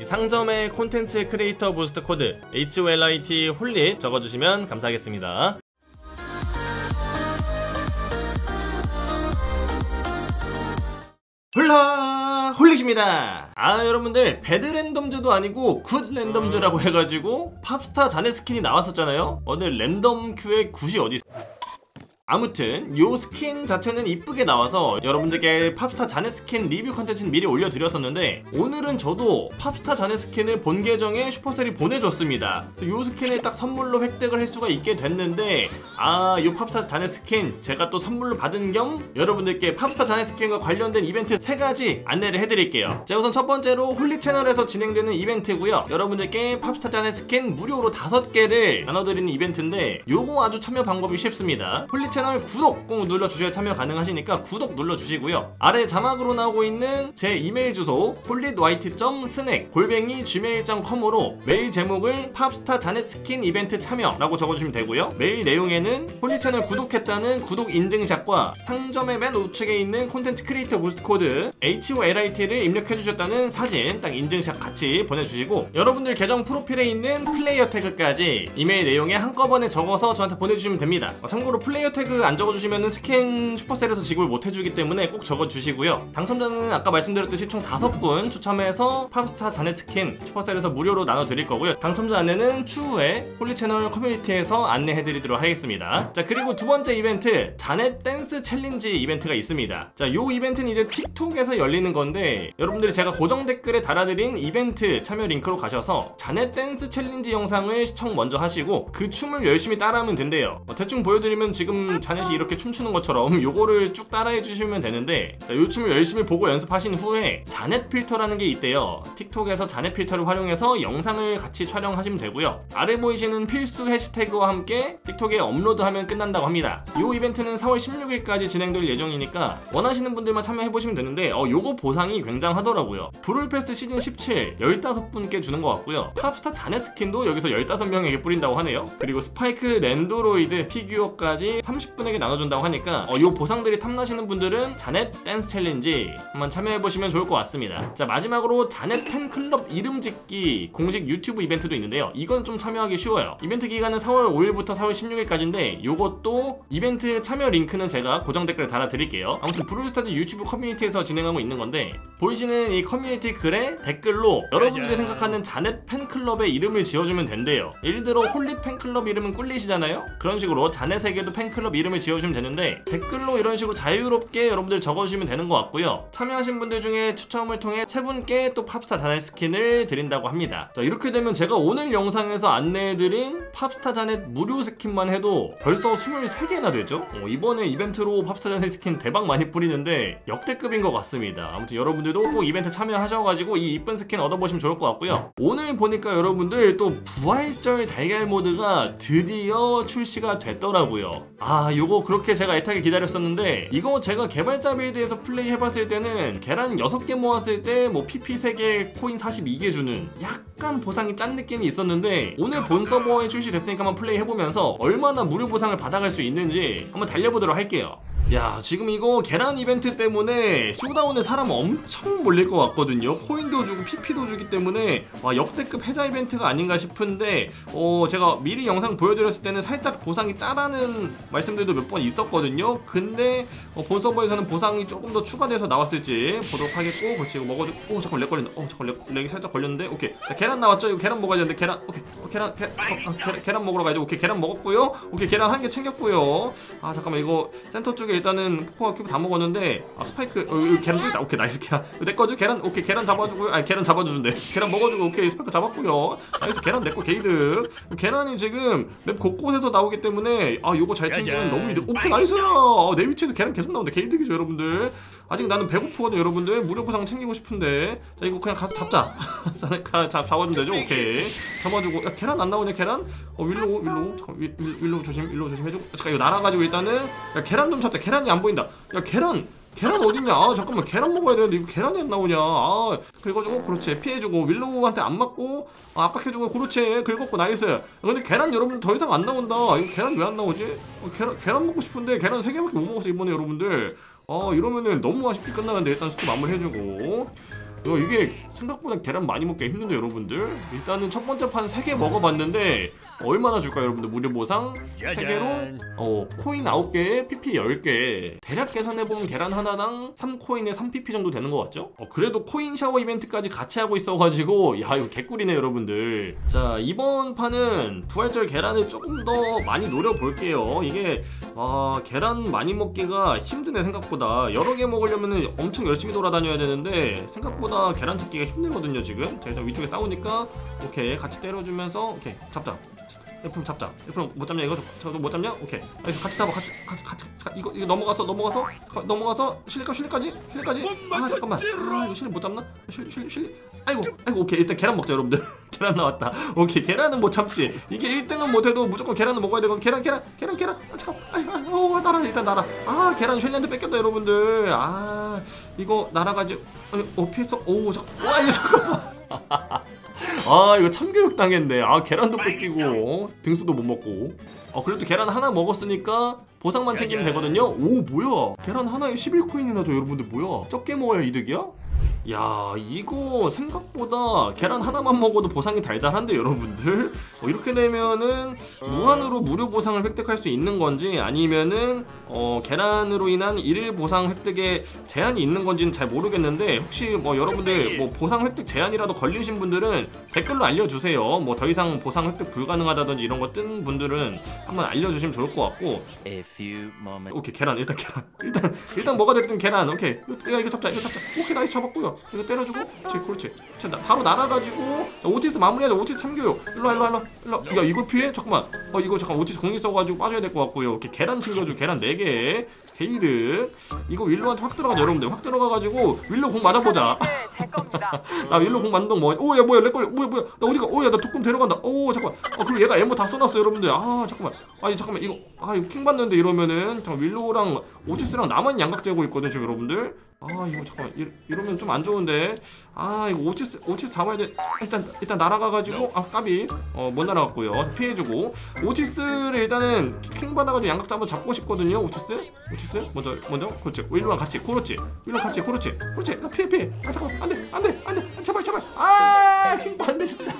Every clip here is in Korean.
이 상점의 콘텐츠 크리에이터 boost 코드 HOLIT 홀릿 적어주시면 감사하겠습니다. 홀라 홀릿입니다. 아 여러분들 bad randoms도 아니고 good randoms라고 해가지고 팝스타 자넷 스킨이 나왔었잖아요. 오늘 random queue의 good이 어디 있어? 아무튼 요 스킨 자체는 이쁘게 나와서 여러분들께 팝스타 자넷 스킨 리뷰 컨텐츠는 미리 올려드렸었는데 오늘은 저도 팝스타 자넷 스킨을 본 계정에 슈퍼셀이 보내줬습니다. 요 스킨을 딱 선물로 획득을 할 수가 있게 됐는데 아 요 팝스타 자넷 스킨 제가 또 선물로 받은 겸 여러분들께 팝스타 자넷 스킨과 관련된 이벤트 세 가지 안내를 해드릴게요. 자 우선 첫 번째로 홀릿 채널에서 진행되는 이벤트고요. 여러분들께 팝스타 자넷 스킨 무료로 다섯 개를 나눠드리는 이벤트인데 요거 아주 참여 방법이 쉽습니다. 홀릿 채널 구독 꼭 눌러주셔야 참여 가능하시니까 구독 눌러주시고요. 아래 자막으로 나오고 있는 제 이메일 주소 홀릿white.snack 골뱅이 gmail.com으로 메일 제목을 팝스타 자넷 스킨 이벤트 참여라고 적어주시면 되고요. 메일 내용에는 홀릿 채널 구독했다는 구독 인증샷과 상점의 맨 우측에 있는 콘텐츠 크리에이터 boost 코드 HOLIT를 입력해주셨다는 사진 딱 인증샷 같이 보내주시고 여러분들 계정 프로필에 있는 플레이어 태그까지 이메일 내용에 한꺼번에 적어서 저한테 보내주시면 됩니다. 어, 참고로 플레이어 태그 안 적어주시면 스킨 슈퍼셀에서 지급을 못 해주기 때문에 꼭 적어주시고요. 당첨자는 아까 말씀드렸듯이 총 5분 추첨해서 팝스타 자넷 스킨 슈퍼셀에서 무료로 나눠드릴 거고요. 당첨자 안내는 추후에 홀릿 채널 커뮤니티에서 안내해드리도록 하겠습니다. 자 그리고 두 번째 이벤트 자넷 댄스 챌린지 이벤트가 있습니다. 자 요 이벤트는 이제 틱톡에서 열리는 건데 여러분들이 제가 고정 댓글에 달아드린 이벤트 참여 링크로 가셔서 자넷 댄스 챌린지 영상을 시청 먼저 하시고 그 춤을 열심히 따라하면 된대요. 어, 대충 보여드리면 지금 자넷이 이렇게 춤추는 것처럼 요거를 쭉 따라해 주시면 되는데 자, 요 춤을 열심히 보고 연습하신 후에 자넷 필터라는 게 있대요. 틱톡에서 자넷 필터를 활용해서 영상을 같이 촬영하시면 되고요. 아래 보이시는 필수 해시태그와 함께 틱톡에 업로드하면 끝난다고 합니다. 이 이벤트는 4월 16일까지 진행될 예정이니까 원하시는 분들만 참여해보시면 되는데 어 요거 보상이 굉장하더라고요. 브롤패스 시즌 17 15분께 주는 것 같고요. 팝스타 자넷 스킨도 여기서 15명에게 뿌린다고 하네요. 그리고 스파이크 넨도로이드 피규어까지 30 분에게 나눠준다고 하니까 어, 요 보상들이 탐나시는 분들은 자넷 댄스 챌린지 한번 참여해보시면 좋을 것 같습니다. 자 마지막으로 자넷 팬클럽 이름 짓기 공식 유튜브 이벤트도 있는데요. 이건 좀 참여하기 쉬워요. 이벤트 기간은 4월 5일부터 4월 16일까지인데 요것도 이벤트 참여 링크는 제가 고정 댓글에 달아드릴게요. 아무튼 브롤스타즈 유튜브 커뮤니티에서 진행하고 있는 건데 보이시는 이 커뮤니티 글에 댓글로 여러분들이 생각하는 자넷 팬클럽의 이름을 지어주면 된대요. 예를 들어 홀릿 팬클럽 이름은 꿀릿이잖아요? 그런 식으로 자넷에게도 팬클럽 이름을 지어주면 되는데 댓글로 이런 식으로 자유롭게 여러분들 적어주시면 되는 것 같고요. 참여하신 분들 중에 추첨을 통해 세 분께 또 팝스타 자넷 스킨을 드린다고 합니다. 자 이렇게 되면 제가 오늘 영상에서 안내해드린 팝스타 자넷 무료 스킨만 해도 벌써 23개나 되죠? 어, 이번에 이벤트로 팝스타 자넷 스킨 대박 많이 뿌리는데 역대급인 것 같습니다. 아무튼 여러분들도 꼭 이벤트 참여하셔가지고 이 이쁜 스킨 얻어보시면 좋을 것 같고요. 오늘 보니까 여러분들 또 부활절 달걀 모드가 드디어 출시가 됐더라고요. 아 요거 그렇게 제가 애타게 기다렸었는데 이거 제가 개발자 build에서 플레이 해봤을 때는 계란 6개 모았을 때 뭐 PP 3개 코인 42개 주는 약간 보상이 짠 느낌이 있었는데 오늘 본 서버에 출시됐으니까 한번 플레이 해보면서 얼마나 무료 보상을 받아갈 수 있는지 한번 달려보도록 할게요 야 지금 이거 계란 이벤트 때문에 쇼다운에 사람 엄청 몰릴 것 같거든요. 코인도 주고 PP도 주기 때문에 와 역대급 해자 이벤트가 아닌가 싶은데 어 제가 미리 영상 보여드렸을 때는 살짝 보상이 짜다는 말씀들도 몇 번 있었거든요. 근데 어, 본 서버에서는 보상이 조금 더 추가돼서 나왔을지 보도록 하겠고 그렇지 이거 먹어주고 오 잠깐 렉 걸린다 어 잠깐 렉, 렉이 살짝 걸렸는데? 오케이. 자 계란 나왔죠? 이거 계란 먹어야 되는데 계란 오케이. 어, 계란 계, 아, 계란 먹으러 가야죠. 오케이 계란 먹었고요. 오케이 계란 한 개 챙겼고요. 아 잠깐만. 이거 센터 쪽에 일단은 파워 큐브 다 먹었는데 아 스파이크 어, 여기 계란 또 있다. 오케이 nice 계란. 이거 내 거죠? 계란? 오케이 계란 잡아주고요 아니 계란 잡아주는데. 계란 먹어주고 오케이 스파이크 잡았고요. nice 계란 내거 개이득. 계란이 지금 맵 곳곳에서 나오기 때문에 아 요거 잘 챙기면 너무 이득. 오케이 nice 아, 내 위치에서 계란 계속 나오는데 개이득이죠 여러분들 아직 나는 배고프거든 여러분들. 무료 보상 챙기고 싶은데. 자 이거 그냥 가서 잡자. 가, 잡, 잡아주면 되죠? 오케이. 잡아주고. 야 계란 안 나오네 계란? 어 윌로우 윌로우 잠깐 윌, 윌, 윌로우 조심 윌로우 조심 해주고. 잠깐 이거 날아가지고 일단은 야 계란 좀 찾자. 계란이 안 보인다. 야 계란 계란 어딨냐? 아 잠깐만. 계란 먹어야 되는데 이거 계란이 안 나오냐? 아 긁어주고 그렇지. 피해주고. 윌로우한테 안 맞고 아, 압박해주고 그렇지. 긁었고 nice. 근데 계란 여러분 더 이상 안 나온다. 이거 계란 왜 안 나오지? 어, 계란 계란 먹고 싶은데 계란 3개밖에 못 먹었어 이번에 여러분들 어 이러면은 너무 아쉽게 끝나는데 일단 스톱 마무리 해주고. 어, 이게 생각보다 계란 많이 먹기 힘든데 여러분들? 일단은 첫 번째 판 3개 먹어봤는데 얼마나 줄까요 여러분들? 무료 보상? 3개로? 어 코인 9개에 PP 10개. 대략 계산해보면 계란 하나당 3코인에 3PP 정도 되는 것 같죠? 어, 그래도 코인 샤워 이벤트까지 같이 하고 있어가지고 야 이거 개꿀이네 여러분들. 자 이번 판은 부활절 계란을 조금 더 많이 노려볼게요. 이게 아 계란 많이 먹기가 힘드네 생각보다. 여러 개 먹으려면 엄청 열심히 돌아다녀야 되는데 생각보다 계란 찾기가 힘들거든요 지금. 자 일단 위쪽에 싸우니까 오케이 같이 때려주면서 오케이 잡자 F럼 잡자. F럼 못 잡냐 이거? 저도 못 잡냐? 오케이. 여기서 같이 잡아. 같이 같이 같이 가- 이거 이거 넘어가서 넘어가서 가- 넘어가서 실리까 실리까지 실리까지. 아 잠깐만. 아 이거 실리 못 잡나? 실리 실리. 아이고 아이고 오케이 일단 계란 먹자 여러분들. 계란 나왔다. 오케이 계란은 못 참지. 이게 1등은 못해도 무조건 계란은 먹어야 되고 계란 계란 계란 계란. 아 잠깐. 아이고 날아 일단 날아. 아 계란 쉘리한테 뺏겼다 여러분들. 아 이거 날아가지. 어, 어 피했어. 오 잠깐. 와 이거 잠깐만. 아 이거 참교육 당했네. 아 계란도 뺏기고 어? 등수도 못 먹고. 어 그래도 계란 하나 먹었으니까 보상만 챙기면 되거든요? 오 뭐야? 계란 하나에 11코인이나 줘 여러분들. 뭐야? 적게 먹어야 이득이야? 야 이거 생각보다 계란 하나만 먹어도 보상이 달달한데 여러분들? 어, 이렇게 되면은 무한으로 무료 보상을 획득할 수 있는 건지 아니면은 어, 계란으로 인한 일일 보상 획득에 제한이 있는 건지는 잘 모르겠는데 혹시 뭐 여러분들 뭐 보상 획득 제한이라도 걸리신 분들은 댓글로 알려주세요. 뭐 더 이상 보상 획득 불가능하다든지 이런 거 뜬 분들은 한번 알려주시면 좋을 것 같고. 오케이 계란. 일단 계란. 일단 일단 뭐가 됐든 계란. 오케이. 야, 이거 잡자 이거 잡자. 오케이 nice 잡았고요 이거 때려주고 그렇지 그렇지. 자, 나, 바로 날아가지고 자, 오티스 마무리하자. 오티스 참교육. 일로와 일로와 일로와 일로와. 야 이걸 피해? 잠깐만. 어 이거 잠깐 오티스 궁이 써가지고 빠져야 될 것 같고요. 오케이 계란 챙겨줘 계란 4개. 개이득. 이거 윌로한테 확 들어가자 여러분들. 확 들어가가지고 윌로 궁 맞아보자. 제. 나 윌로 공 맞는 동뭐 오야 뭐야 렉걸려. 뭐야 뭐야. 나 어디가? 오야 나 독금 데려간다. 오 잠깐만. 어 그리고 얘가 에모 다 써놨어 여러분들. 아 잠깐만. 아니 잠깐만. 이거 아 이거 킹 받는데 이러면은 잠깐 윌로랑 오티스랑 나만 양각 재고 있거든 지금 여러분들. 아 이거 잠깐만. 이, 이러 면 좀 안 좋은데. 아 이거 오티스 오티스 잡아야 돼. 일단 일단 날아가가지고. 아 까비. 어못 날아갔고요. 피해주고. 오티스를 일단은 킹 받아가지고 양각 잡아 잡고 싶거든요 오티스. 오티스? 먼저 먼저? 그렇지. 윌로랑 같이. 그렇지 윌로 같이. 그렇지 그렇지 나 피해 피해. 아 잠깐만. 안돼 안돼 안돼. 제발 제발. 아킹 받네 진짜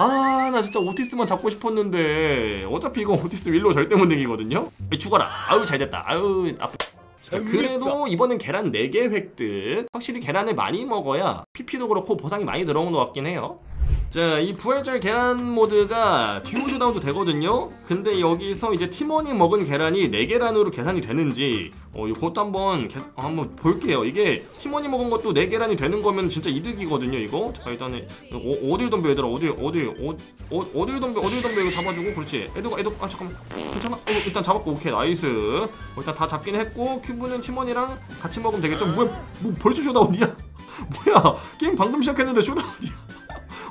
아 나 진짜 오티스만 잡고 싶었는데 어차피 이거 오티스 윌로 절대 못 이기거든요? 죽어라. 아유 잘됐다. 아유 나쁘 자, 그래도 이번엔 계란 4개 획득. 확실히 계란을 많이 먹어야 PP도 그렇고 보상이 많이 들어오는 것 같긴 해요 자, 이 부활절 계란 모드가 듀오 쇼다운도 되거든요. 근데 여기서 이제 팀원이 먹은 계란이 4계란으로 계산이 되는지 어, 이것도 한번 계, 어, 한번 볼게요. 이게 팀원이 먹은 것도 4계란이 되는 거면 진짜 이득이거든요, 이거. 자, 일단은 어, 어딜 덤벼 얘들아. 어딜 어딜 어, 어, 어딜 덤벼 어딜 덤벼 이거 잡아주고 그렇지. 에드가 에드 아 잠깐만. 괜찮아? 어, 일단 잡았고 오케이 nice. 어, 일단 다 잡긴 했고 큐브는 팀원이랑 같이 먹으면 되겠죠. 뭐야? 뭐 벌써 쇼다운이야? 뭐야? 게임 방금 시작했는데 쇼다운이야.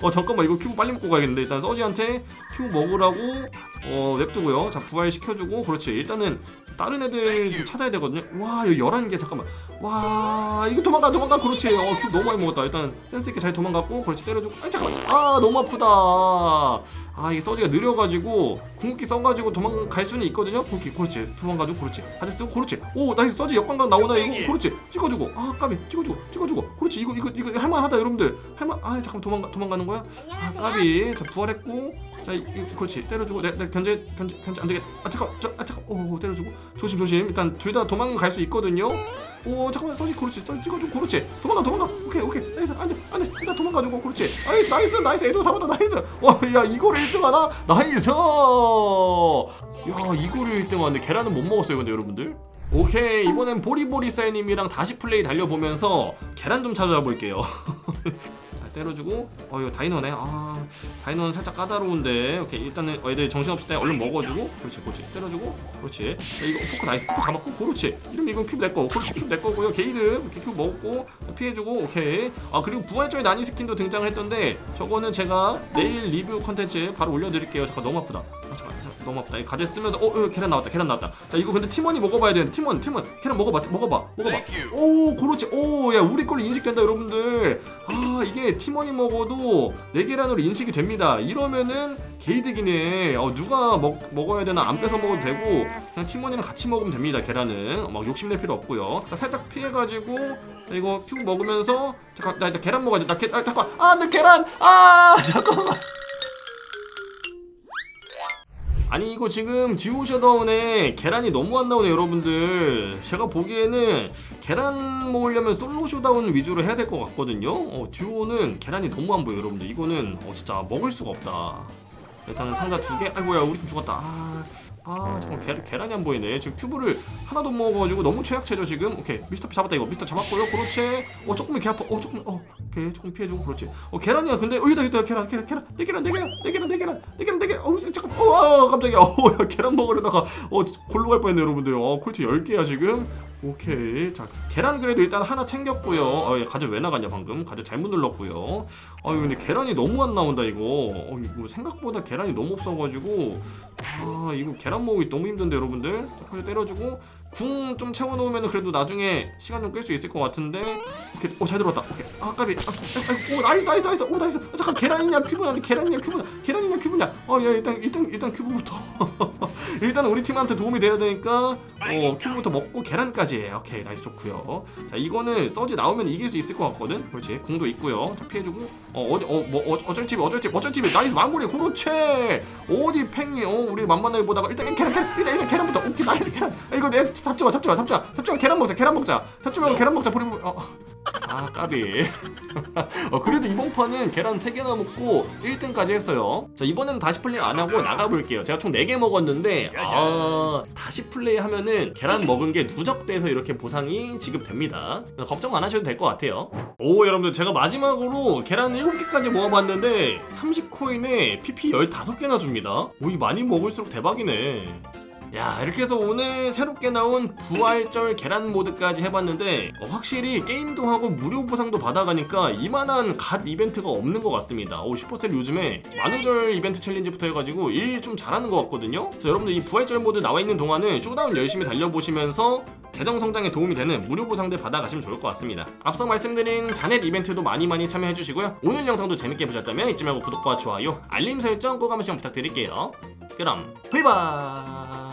어 잠깐만 이거 큐브 빨리 먹고 가야겠는데. 일단 서지한테 큐브 먹으라고 어 냅두고요. 자 부활 시켜주고 그렇지. 일단은 다른 애들 좀 찾아야 되거든요. 와 여기 11개 잠깐만. 와 이거 도망가 도망가. 그렇지. 어 너무 많이 먹었다. 일단 센스있게 잘 도망갔고 그렇지. 때려주고. 아 잠깐만. 아 너무 아프다. 아 이게 서지가 느려가지고 궁극기 써가지고 도망갈 수는 있거든요. 궁극기 그렇지. 도망가지고 그렇지. 하드 쓰고 그렇지. 오 nice 서지. 역방각 나오나 이거? 그렇지. 찍어주고. 아 까비. 찍어주고 찍어주고. 그렇지. 이거 이거 이거 할만하다 여러분들. 할만 아 잠깐 도망가 도망가는 거야? 아 까비. 자 부활했고. 자 이, 이, 그렇지. 때려주고. 내, 내 견제 견제 견제 안 되겠다. 아 잠깐 저 아 잠깐. 오 오, 때려주고. 조심 조심. 일단 둘 다 도망갈 수 있거든요. 오 잠깐만. 서지 그렇지. 서지 찍어주고 그렇지. 도망가 도망가. 오케이 오케이. nice. 안돼 안돼. 일단 도망가주고. 그렇지. nice nice nice. 에드 잡았다. nice. 와야 이거를 1등 하나? nice! 야 이거를 1등 하는데 계란은 못 먹었어요 근데 여러분들. 오케이. 이번엔 보리보리쌀님이랑 다시 플레이 달려보면서 계란 좀 찾아볼게요. 자 때려주고 어 이거 다이너네. 아 다이너는 살짝 까다로운데. 오케이 일단은 어, 애들 정신없을 때 얼른 먹어주고 그렇지 그렇지. 때려주고 그렇지. 자, 이거 포코 nice 포코 잡았고 그렇지. 이러면 이건 큐브 내거 그렇지 큐브 내 거고요. 개이득 이렇게 큐브 먹었고 피해주고 오케이. 아 그리고 부활절 나니 스킨도 등장을 했던데 저거는 제가 내일 리뷰 컨텐츠 바로 올려드릴게요. 잠깐 너무 아프다. 아, 잠깐, 너무. 이 가재 쓰면서 어, 어 계란 나왔다. 계란 나왔다. 자 이거 근데 팀원이 먹어봐야 되는 팀원 팀원 계란 먹어봐 먹어봐 먹어봐. 오 그렇지. 오야 우리 걸로 인식된다 여러분들. 아 이게 팀원이 먹어도 네 계란으로 인식이 됩니다. 이러면은 게이득이네. 어 누가 먹 먹어야 되나 안 뺏어 먹어도 되고 그냥 팀원이랑 같이 먹으면 됩니다. 계란은 막 욕심낼 필요 없고요. 자 살짝 피해가지고 자, 이거 큐브 먹으면서 잠깐 나, 나 계란 먹어야 돼. 나 계, 아, 잠깐 아 내 계란 아 잠깐만. 아니 이거 지금 듀오 쇼다운에 계란이 너무 안 나오네 여러분들. 제가 보기에는 계란 먹으려면 솔로 쇼다운 위주로 해야 될 것 같거든요. 어, 듀오는 계란이 너무 안 보여 여러분들. 이거는 어, 진짜 먹을 수가 없다 일단은 상자 두 개. 아이고야 우리 팀 죽었다. 아, 아 잠깐 계, 계란이 안 보이네. 지금 큐브를 하나도 못 먹어가지고 너무 최약체죠 지금? 오케이 미스터 피 잡았다 이거. 미스터 잡았고요. 그렇지. 어 조금 개 아파. 어 조금 어 오케이. 조금 피해주고 그렇지. 어 계란이야 근데. 어 여기다 여기다. 계란 계란 계란. 내 계란 내 계란 내 계란 내 계란. 내 계란 내 계란 어 잠깐 어 아, 깜짝이야. 어 야 계란 먹으려다가 어 골로 갈 뻔했네 여러분들. 어 콜트 10 개야 지금 오케이. 자 계란 그래도 일단 하나 챙겼고요. 어, 가재 왜 나갔냐 방금? 가재 잘못 눌렀고요. 아 근데 계란이 너무 안 나온다 이거. 어, 이거 생각보다 계란이 너무 없어가지고. 아 이거 계란 먹기 너무 힘든데 여러분들? 자 가재 때려주고 궁 좀 채워놓으면 그래도 나중에 시간 좀 끌 수 있을 것 같은데. 오케이 어 잘 들어왔다. 오케이. 아 까비. 아, 아, 오 나이스 나이스 나이스. 오 나이스. 아, 잠깐 계란이냐 큐브냐? 계란이냐 큐브냐? 계란이냐 큐브냐? 어야 일단 일단 일단 큐브부터. 일단 우리 팀한테 도움이 돼야 되니까 어 큐브부터 먹고 계란까지 오케이 나이스 좋고요. 자 이거는 서지 나오면 이길 수 있을 것 같거든? 그렇지. 궁도 있고요. 자 피해주고. 어 어디 어 뭐 어쩔 TV 어쩔 TV 어쩔 TV 나이스 마무리. 그렇지 어디 팽이 어 우리 만만하게 보다가 일단 계란 계란. 일단 일단 계란부터. 오케이 나이스 계란. 아, 이거 내 잡지 마 잡지 마 잡지 마 잡지 마 계란 먹자 계란 먹자. 잡지 말고 계란 먹자 버리고 어. 아 까비. 어, 그래도 이번 판은 계란 3개나 먹고 1등까지 했어요. 자 이번엔 다시 플레이 안하고 나가볼게요. 제가 총 4개 먹었는데 아 다시 플레이 하면은 계란 먹은 게 누적돼서 이렇게 보상이 지급됩니다. 걱정 안 하셔도 될 것 같아요. 오 여러분들 제가 마지막으로 계란 7개까지 모아봤는데 30코인에 PP 15개나 줍니다. 오 이 많이 먹을수록 대박이네 야 이렇게 해서 오늘 새롭게 나온 부활절 계란 모드까지 해봤는데 어, 확실히 게임도 하고 무료 보상도 받아가니까 이만한 갓 이벤트가 없는 것 같습니다. 오 슈퍼셀 요즘에 만우절 이벤트 챌린지부터 해가지고 일 좀 잘하는 것 같거든요? 그래서 여러분들 이 부활절 모드 나와있는 동안은 쇼다운 열심히 달려보시면서 계정 성장에 도움이 되는 무료 보상들 받아가시면 좋을 것 같습니다. 앞서 말씀드린 자넷 이벤트도 많이 많이 참여해주시고요. 오늘 영상도 재밌게 보셨다면 잊지 말고 구독과 좋아요 알림 설정 꼭 한 번씩 부탁드릴게요. 그럼 불바